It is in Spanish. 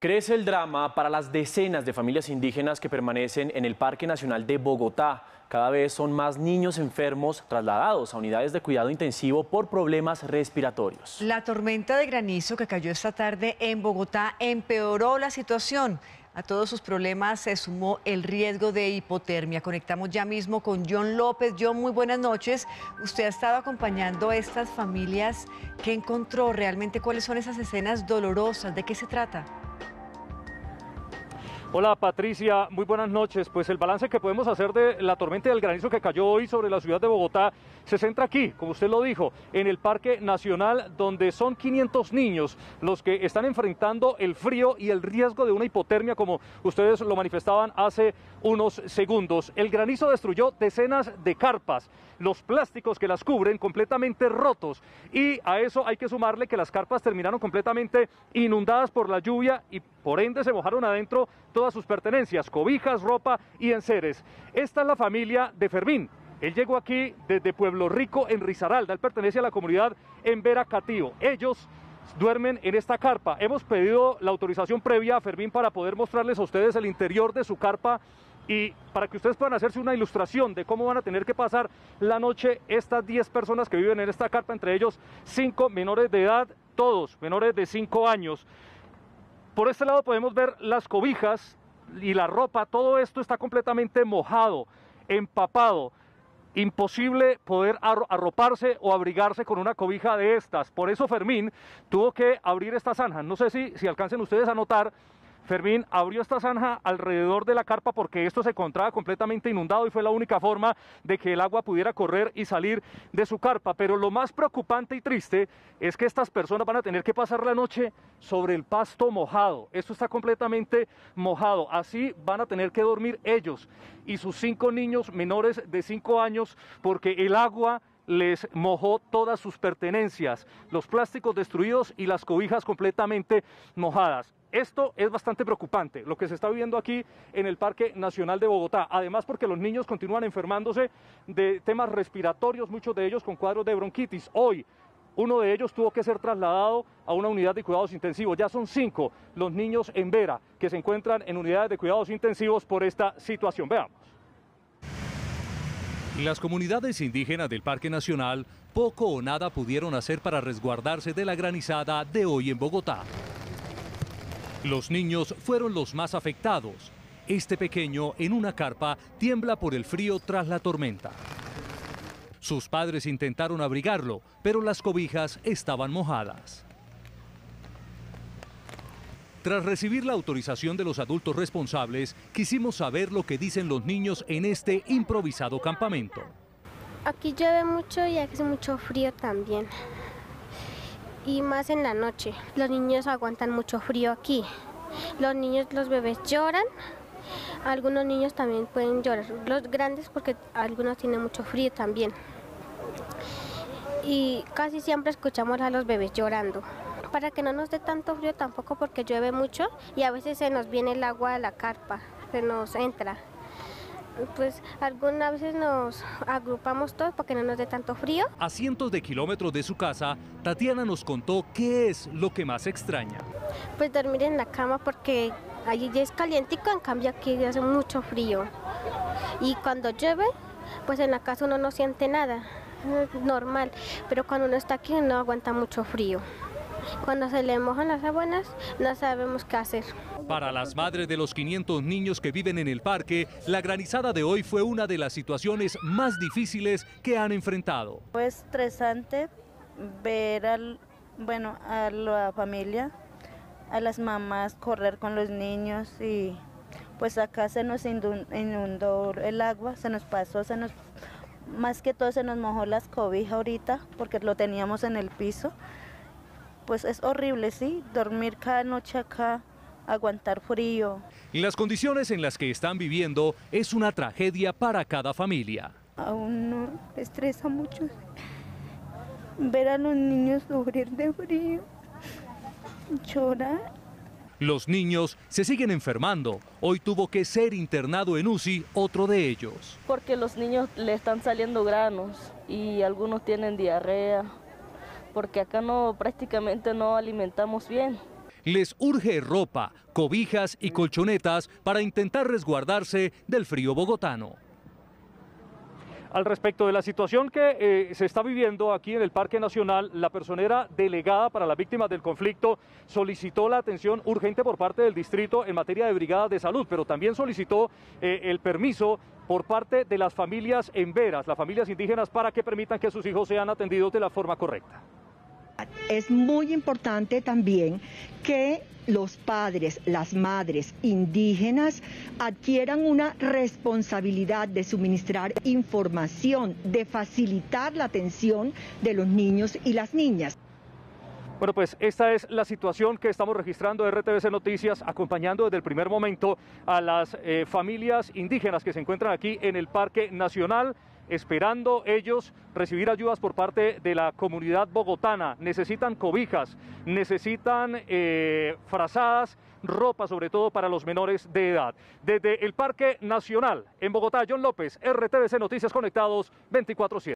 Crece el drama para las decenas de familias indígenas que permanecen en el Parque Nacional de Bogotá. Cada vez son más niños enfermos trasladados a unidades de cuidado intensivo por problemas respiratorios. La tormenta de granizo que cayó esta tarde en Bogotá empeoró la situación. A todos sus problemas se sumó el riesgo de hipotermia. Conectamos ya mismo con John López. John, muy buenas noches. Usted ha estado acompañando a estas familias. ¿Qué encontró realmente? ¿Cuáles son esas escenas dolorosas? ¿De qué se trata? Hola Patricia, muy buenas noches. Pues el balance que podemos hacer de la tormenta del granizo que cayó hoy sobre la ciudad de Bogotá se centra aquí, como usted lo dijo, en el Parque Nacional, donde son 500 niños los que están enfrentando el frío y el riesgo de una hipotermia, como ustedes lo manifestaban hace unos segundos. El granizo destruyó decenas de carpas, los plásticos que las cubren completamente rotos y a eso hay que sumarle que las carpas terminaron completamente inundadas por la lluvia y por ende se mojaron adentro todas sus pertenencias, cobijas, ropa y enseres. Esta es la familia de Fermín. Él llegó aquí desde Pueblo Rico en Risaralda. Él pertenece a la comunidad en Veracatío. Ellos duermen en esta carpa. Hemos pedido la autorización previa a Fermín para poder mostrarles a ustedes el interior de su carpa y para que ustedes puedan hacerse una ilustración de cómo van a tener que pasar la noche estas 10 personas que viven en esta carpa, entre ellos 5 menores de edad, todos menores de 5 años. Por este lado podemos ver las cobijas y la ropa, todo esto está completamente mojado, empapado. Imposible poder arroparse o abrigarse con una cobija de estas. Por eso Fermín tuvo que abrir esta zanja. No sé si, si alcancen ustedes a notar Fermín abrió esta zanja alrededor de la carpa porque esto se encontraba completamente inundado y fue la única forma de que el agua pudiera correr y salir de su carpa. Pero lo más preocupante y triste es que estas personas van a tener que pasar la noche sobre el pasto mojado. Esto está completamente mojado. Así van a tener que dormir ellos y sus cinco niños menores de cinco años porque el agua les mojó todas sus pertenencias, los plásticos destruidos y las cobijas completamente mojadas. Esto es bastante preocupante, lo que se está viviendo aquí en el Parque Nacional de Bogotá. Además, porque los niños continúan enfermándose de temas respiratorios, muchos de ellos con cuadros de bronquitis. Hoy, uno de ellos tuvo que ser trasladado a una unidad de cuidados intensivos. Ya son cinco los niños en Vera que se encuentran en unidades de cuidados intensivos por esta situación. Veamos. Las comunidades indígenas del Parque Nacional poco o nada pudieron hacer para resguardarse de la granizada de hoy en Bogotá. Los niños fueron los más afectados. Este pequeño, en una carpa, tiembla por el frío tras la tormenta. Sus padres intentaron abrigarlo, pero las cobijas estaban mojadas. Tras recibir la autorización de los adultos responsables, quisimos saber lo que dicen los niños en este improvisado campamento. Aquí llueve mucho y hace mucho frío también y más en la noche. Los niños aguantan mucho frío aquí. Los niños, los bebés lloran. Algunos niños también pueden llorar. Los grandes porque algunos tienen mucho frío también. Y casi siempre escuchamos a los bebés llorando. Para que no nos dé tanto frío tampoco porque llueve mucho y a veces se nos viene el agua a la carpa, se nos entra pues algunas veces nos agrupamos todos para que no nos dé tanto frío. A cientos de kilómetros de su casa, Tatiana nos contó qué es lo que más extraña. Pues dormir en la cama porque allí ya es calientico, en cambio aquí hace mucho frío. Y cuando llueve, pues en la casa uno no siente nada, normal, pero cuando uno está aquí no aguanta mucho frío. Cuando se le mojan las sábanas, no sabemos qué hacer. Para las madres de los 500 niños que viven en el parque, la granizada de hoy fue una de las situaciones más difíciles que han enfrentado. Fue estresante ver al, bueno, a la familia, a las mamás correr con los niños y pues acá se nos inundó el agua, se nos pasó, se nos, más que todo se nos mojó las cobijas ahorita porque lo teníamos en el piso. Pues es horrible, sí, dormir cada noche acá aguantar frío. Las condiciones en las que están viviendo es una tragedia para cada familia. A uno estresa mucho ver a los niños sufrir de frío, llorar. Los niños se siguen enfermando. Hoy tuvo que ser internado en UCI otro de ellos. Porque los niños le están saliendo granos y algunos tienen diarrea, porque acá no prácticamente no alimentamos bien. Les urge ropa, cobijas y colchonetas para intentar resguardarse del frío bogotano al respecto de la situación que eh, se está viviendo aquí en el Parque Nacional, la personera delegada para las víctimas del conflicto solicitó la atención urgente por parte del distrito en materia de brigada de salud, pero también solicitó eh, el permiso por parte de las familias en veras, las familias indígenas, para que permitan que sus hijos sean atendidos de la forma correcta. Es muy importante también que los padres, las madres indígenas adquieran una responsabilidad de suministrar información, de facilitar la atención de los niños y las niñas. Bueno, pues esta es la situación que estamos registrando RTBC Noticias, acompañando desde el primer momento a las eh, familias indígenas que se encuentran aquí en el Parque Nacional esperando ellos recibir ayudas por parte de la comunidad bogotana. Necesitan cobijas, necesitan eh, frazadas, ropa sobre todo para los menores de edad. Desde el Parque Nacional en Bogotá, John López, RTBC Noticias Conectados 24-7.